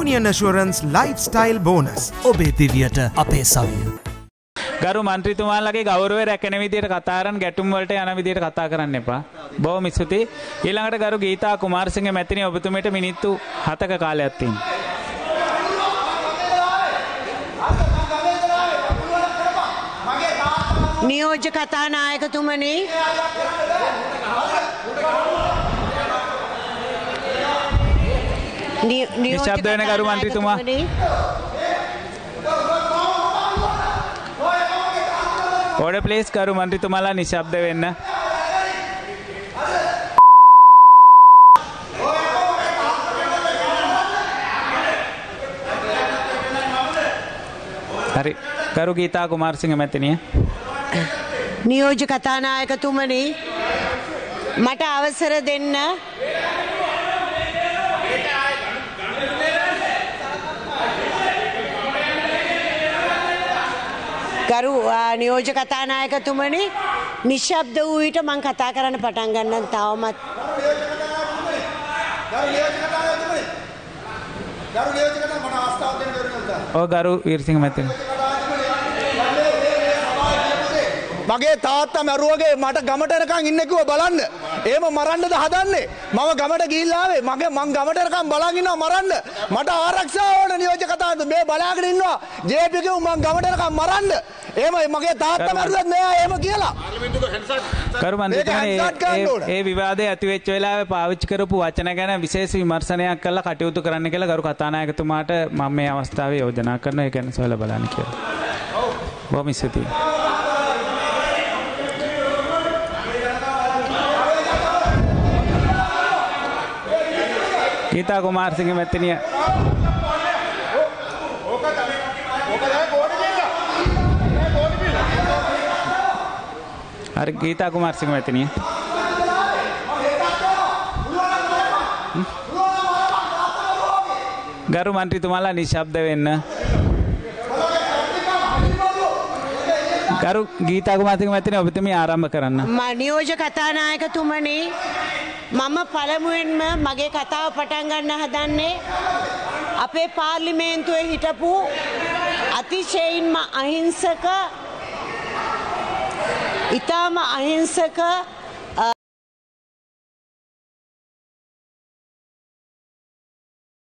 Union Assurance Lifestyle Bonus. ඔබේ දිවියට අපේ සවිය. ගරු මන්ත්‍රතුමාලගේ ගෞරව රැකෙන විදියට කතාරන් ගැටුම් වලට යන විදියට කතා කරන්න එපා. බොහොම ස්තුතියි. ඊළඟට ගරු ගීතා කුමාරසිංහ මැතිණිය ඔබතුමීට මිනිත්තු 7ක කාලයක් තියෙනවා. නියෝජ්‍ය කතානායකතුමනි නිශ්ශබ්ද වෙන ගරු මන්ත්‍රීතුමා. ඕඩ ප්ලේස් කරු මන්ත්‍රතුමාලා නිශබ්ද වෙන්න. හරි ගරු ගීතා කුමාරසිංහ මැතිනිය නියෝජ්‍ය කතානායකතුමනි මට අවසර දෙන්න ගරු ආ, නියෝජ්‍ය කතානායකතුමනි නිශ්ශබ්ද වූ විට මං කතා කරන්න පටන් ගන්න තවමත් ඕ ගරු වීරසිංහ මැතිනි මගේ තාත්තා මැරුවගේ මට ගමටනකං ඉන්නකුව බලන්න. ඒම මරන්නද හදන්නේ. මම ගමට ගිල්ලාවේ මගේ මං ගමටනකම් බලගන්න මරන්න. මට ආරක්ෂාවට නියෝජ කතාද මේ බලාගෙන ඉන්නවා. ජේපික මං ගමටනකම් මරන්න. ඒම මගේ තාත්ත මැරුවත් නෑ ඒම කියලා. කරු මේක හැන්සට් ගන්න ඕන. ඒ විවාදය ඇතිවෙච්ච වෙලාවේ පාවිච්චි කරපු වචන ගැන විශේෂ විමර්ශනයක් කරලා කටයුතු කරන්න කියලා ගරු කතානායකතුමාට මම මේ අවස්ථාවේ යෝජනා කරනවා ඒ ගැන සොයලා බලන්න කියලා. බොහොම ස්තුතියි. ගීතා කුමාරසිංහ මැතිනිය හරි ගීතා කුමාරසිංහ මැතිනිය ගරු මන්ත්‍රීතුමාලා නිශ්ශබ්ද වෙන්න. ගරු ගීතා කුමාරසිංහ මැතිනිය ඔබතුමිය ආරම්භ කරන්න. ම- නියෝජ්‍ය කතානායකතුමනි මම පළමුුවෙන්ම මගේ කතාව පටන් ගන්න හදන්නේ අපේ පාර්ලිමේන්තුවේ හිටපු අතිශයින්ම අහිංසක ඉතාම අහිංසක